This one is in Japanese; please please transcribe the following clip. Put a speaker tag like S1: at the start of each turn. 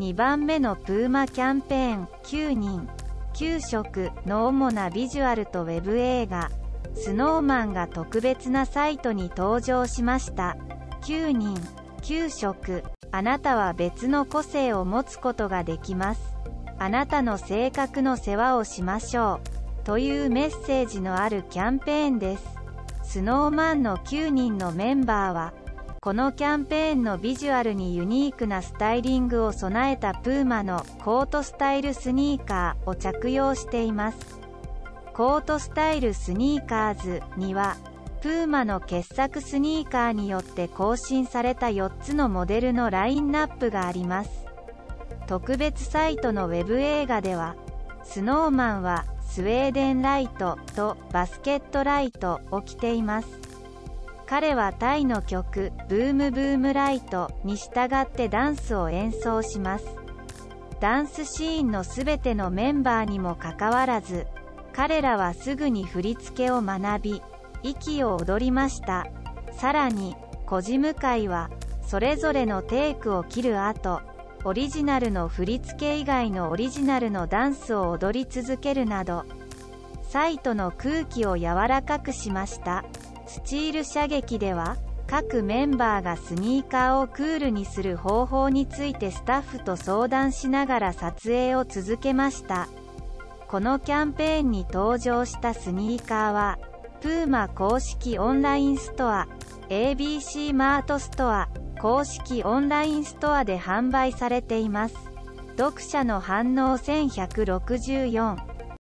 S1: 2番目のプーマキャンペーン9人。9色の主なビジュアルとウェブ映画。スノーマンが特別なサイトに登場しました。9人。9色。あなたは別の個性を持つことができます。あなたの性格の世話をしましょう。というメッセージのあるキャンペーンです。スノーマンの9人のメンバーはこのキャンペーンのビジュアルにユニークなスタイリングを備えたプーマのコートスタイルスニーカーを着用しています。コートスタイルスニーカーズにはプーマの傑作スニーカーによって更新された4つのモデルのラインナップがあります。特別サイトのウェブ映画ではスノーマンはスウェーデンライトとバスケットライトを着ています彼はタイの曲「ブームブームライト」に従ってダンスを演奏します。ダンスシーンの全てのメンバーにもかかわらず彼らはすぐに振り付けを学び息を踊りました。さらに個事務会はそれぞれのテイクを切る後オリジナルの振り付け以外のオリジナルのダンスを踊り続けるなどサイトの空気を柔らかくしました。スチール射撃では各メンバーがスニーカーをクールにする方法についてスタッフと相談しながら撮影を続けました。このキャンペーンに登場したスニーカーはプーマ公式オンラインストア ABC マートストア公式オンラインストアで販売されています。読者の反応1164